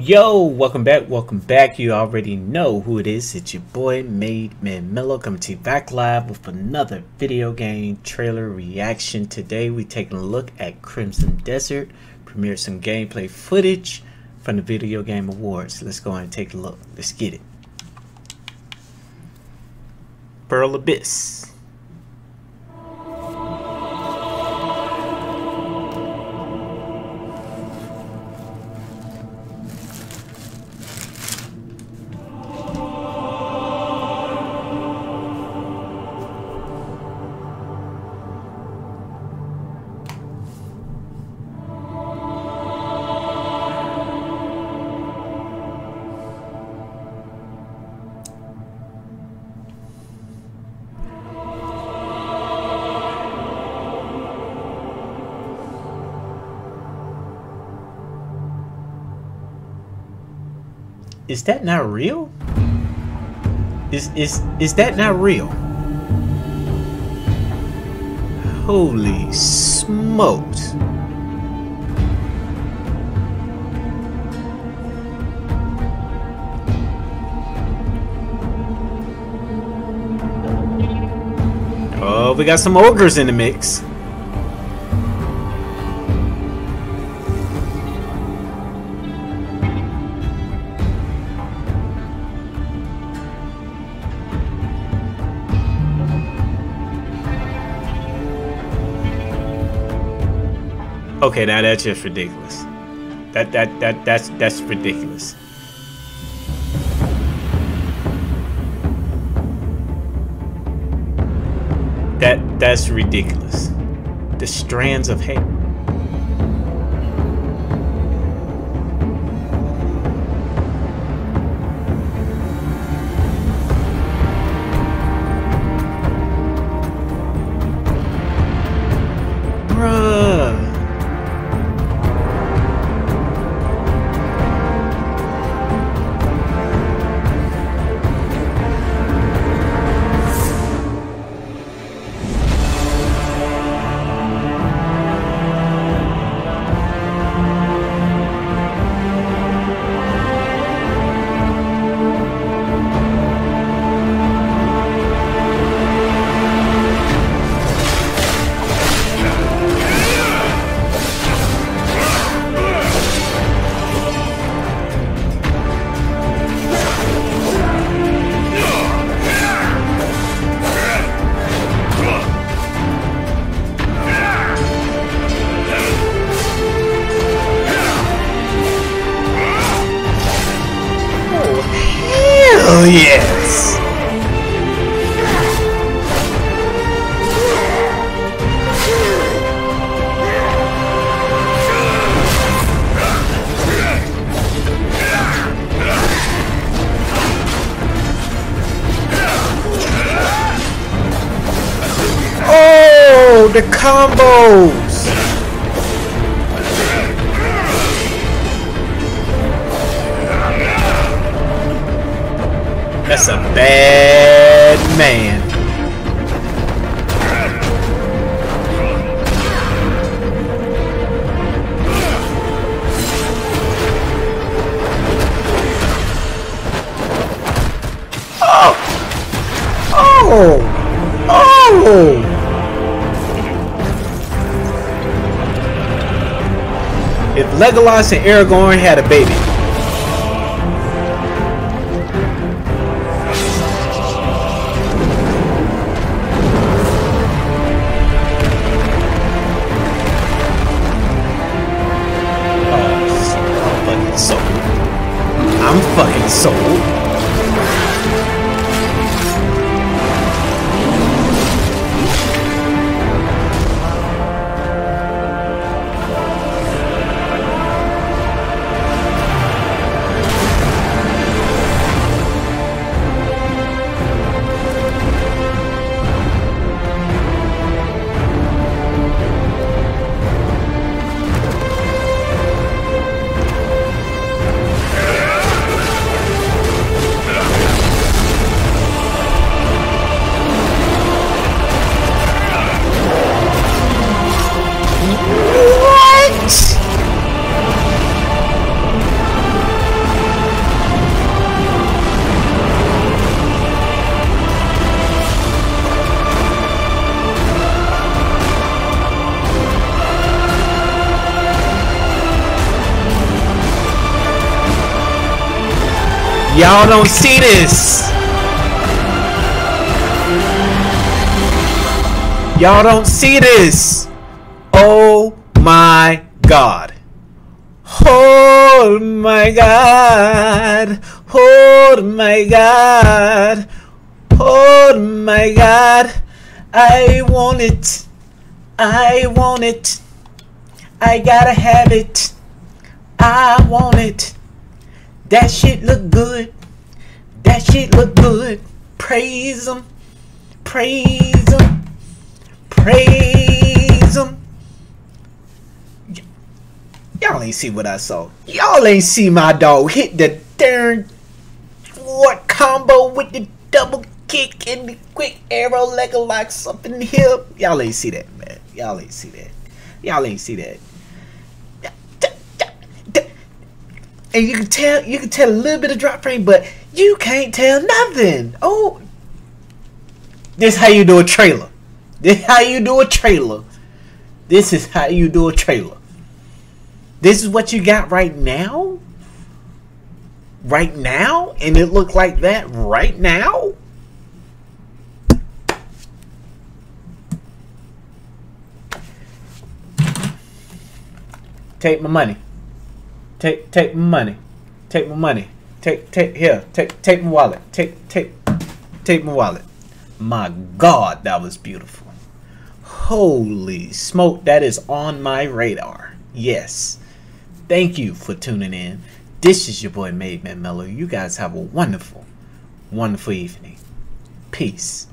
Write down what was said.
yo, welcome back, welcome back. You already know who it is. It's your boy, Made Man Melo, coming to you back live with another video game trailer reaction. Today, we taking a look at Crimson Desert, premiered some gameplay footage from the Video Game Awards. Let's go and take a look. Let's get it. Pearl Abyss. Is that not real? Is is is that not real? Holy smokes. Oh, we got some ogres in the mix. Okay, now that's just ridiculous. That that that that's that's ridiculous. That that's ridiculous. The strands of hair. Yes! Oh, the combos! That's a bad man. Oh! Oh! Oh! If Legolas and Aragorn had a baby, 走 Y'all don't see this. Y'all don't see this. Oh my god. Oh my god. Oh my god. Oh my god. I want it. I want it. I gotta have it. I want it. That shit look good. That shit look good. Praise them. Praise them. Praise them. Y'all ain't see what I saw. Y'all ain't see my dog hit the darn what combo with the double kick and the quick arrow leg up in the hip. Y'all ain't see that, man. Y'all ain't see that. Y'all ain't see that. And you can tell you can tell a little bit of drop frame, but you can't tell nothing. Oh, this how you do a trailer. This how you do a trailer. This is how you do a trailer. This is what you got right now? Right now? And it looked like that right now? Take my money. Take take money. Take my money. Take take here. Take take my wallet. Take take take my wallet. My God, that was beautiful. Holy smoke, that is on my radar. Yes. Thank you for tuning in. This is your boy Made Man Melo. You guys have a wonderful, wonderful evening. Peace.